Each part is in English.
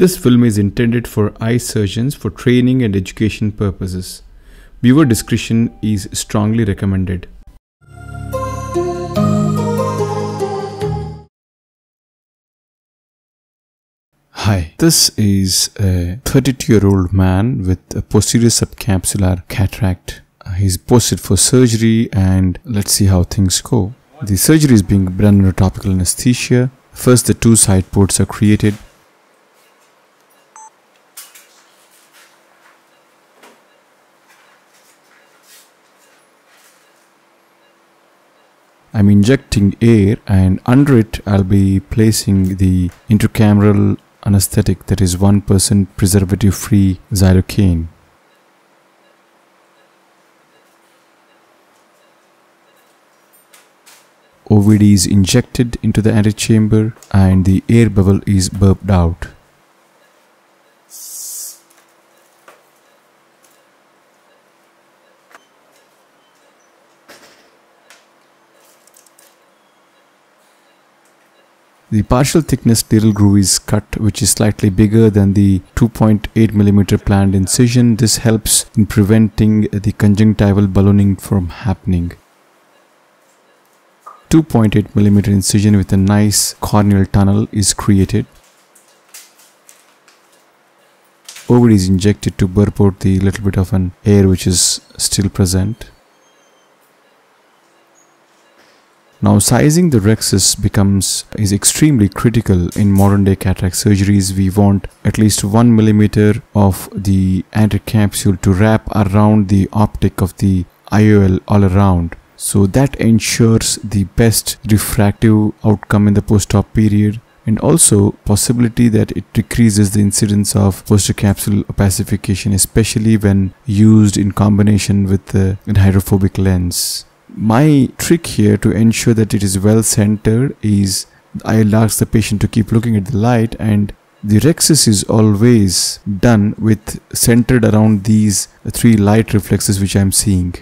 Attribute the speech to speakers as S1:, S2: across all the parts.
S1: This film is intended for eye surgeons for training and education purposes. Viewer discretion is strongly recommended. Hi, this is a 32 year old man with a posterior subcapsular cataract. He's posted for surgery and let's see how things go. The surgery is being done under topical anesthesia. First, the two side ports are created. I'm injecting air and under it I'll be placing the intracameral anesthetic that is 1% preservative free xylocaine. OVD is injected into the antechamber and the air bubble is burped out. The partial thickness dentral groove is cut which is slightly bigger than the 2.8 mm planned incision. This helps in preventing the conjunctival ballooning from happening. 2.8 mm incision with a nice corneal tunnel is created. OVD is injected to burp out the little bit of an air which is still present. Now sizing the rhexis becomes is extremely critical in modern day cataract surgeries. We want at least 1 millimeter of the anticapsule to wrap around the optic of the IOL all around. So that ensures the best refractive outcome in the post-op period and also possibility that it decreases the incidence of posterior capsule opacification especially when used in combination with the hydrophobic lens. My trick here to ensure that it is well centered is I'll ask the patient to keep looking at the light and the rhexis is always done with centered around these three light reflexes which I'm seeing.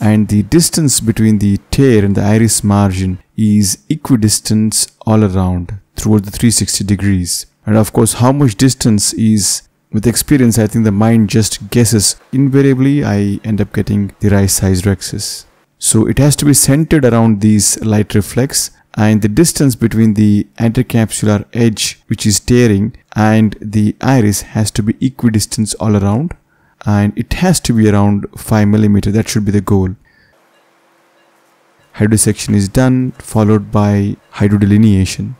S1: And the distance between the tear and the iris margin is equidistant all around throughout the 360 degrees. And of course, how much distance is with experience, I think the mind just guesses. Invariably, I end up getting the right size rhexis. So it has to be centered around these light reflex and the distance between the anticapsular edge which is tearing and the iris has to be equidistant all around and it has to be around 5 millimeter. That should be the goal. Hydrodissection is done followed by hydrodelineation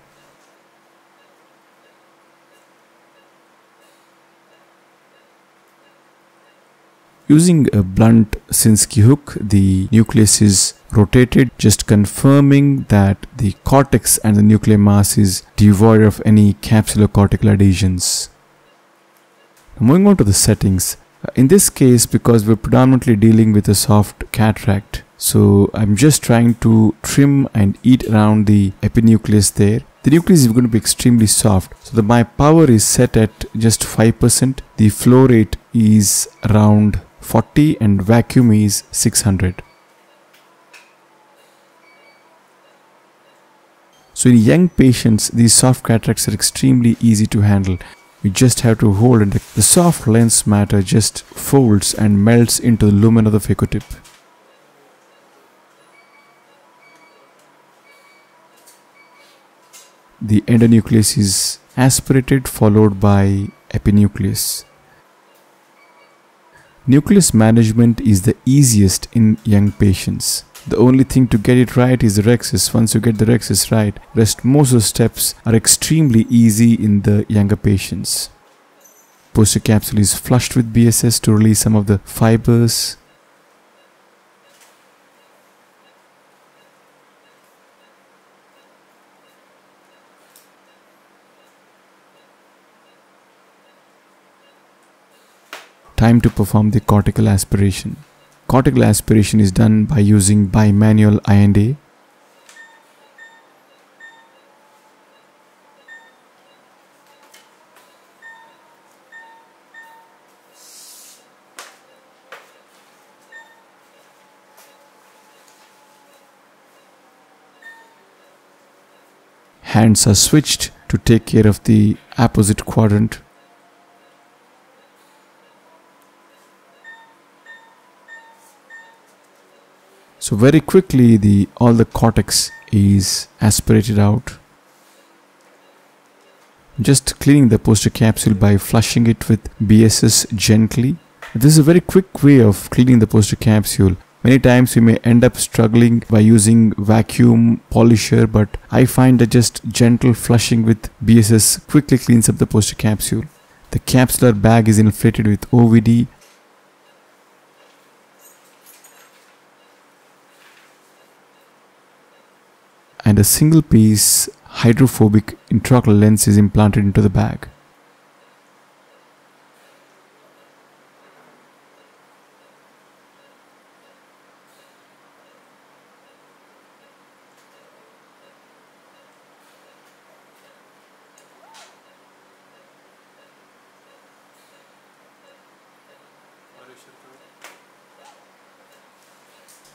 S1: Using a blunt Sinskey hook, the nucleus is rotated, just confirming that the cortex and the nuclear mass is devoid of any capsulocortical adhesions. Now moving on to the settings. Uh, in this case, because we're predominantly dealing with a soft cataract, so I'm just trying to trim and eat around the epinucleus there. The nucleus is going to be extremely soft. So the, my power is set at just 5%. The flow rate is around 40 and vacuum is 600. So in young patients, these soft cataracts are extremely easy to handle. You just have to hold and the soft lens matter just folds and melts into the lumen of the phacotip. The endonucleus is aspirated followed by epinucleus. Nucleus management is the easiest in young patients. The only thing to get it right is the rhexis. Once you get the rhexis right, rest most of the steps are extremely easy in the younger patients. Posterior capsule is flushed with BSS to release some of the fibers. Time to perform the cortical aspiration. Cortical aspiration is done by using bimanual I&A. Hands are switched to take care of the apposite quadrant. So very quickly the all the cortex is aspirated out. Just cleaning the poster capsule by flushing it with BSS gently. This is a very quick way of cleaning the poster capsule. Many times we may end up struggling by using vacuum polisher but I find that just gentle flushing with BSS quickly cleans up the poster capsule. The capsular bag is inflated with OVD and a single piece hydrophobic intraocular lens is implanted into the bag.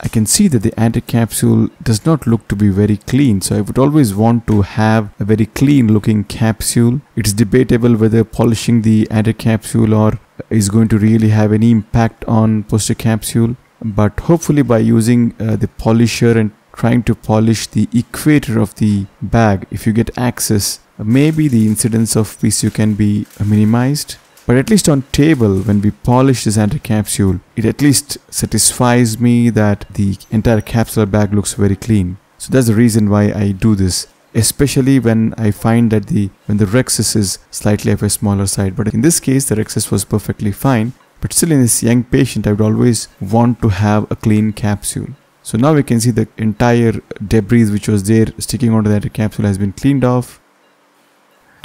S1: I can see that the anti-capsule does not look to be very clean so I would always want to have a very clean looking capsule. It's debatable whether polishing the anti-capsule or is going to really have any impact on poster capsule but hopefully by using uh, the polisher and trying to polish the equator of the bag if you get access maybe the incidence of PCO can be minimized but at least on table, when we polish this anti-capsule, it at least satisfies me that the entire capsular bag looks very clean. So that's the reason why I do this especially when I find that the when the Rhexis is slightly of a smaller side but in this case the Rhexis was perfectly fine. But still in this young patient I would always want to have a clean capsule. So now we can see the entire debris which was there sticking onto that capsule has been cleaned off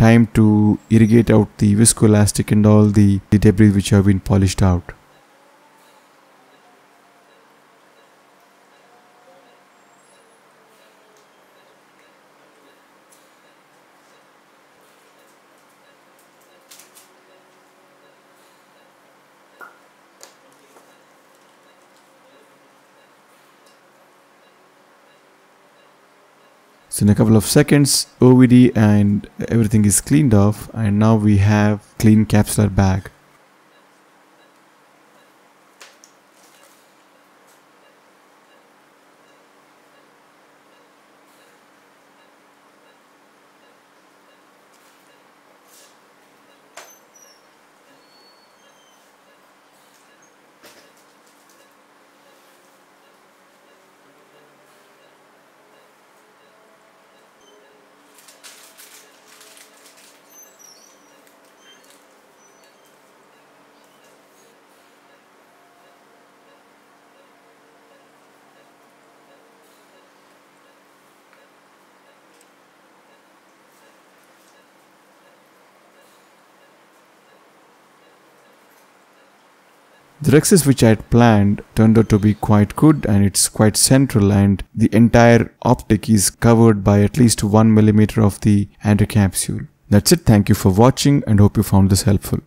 S1: time to irrigate out the viscoelastic and all the, the debris which have been polished out. So in a couple of seconds, OVD and everything is cleaned off and now we have clean capsular bag. The rhexis which I had planned turned out to be quite good and it's quite central and the entire optic is covered by at least 1 millimeter of the anti-capsule. That's it. Thank you for watching and hope you found this helpful.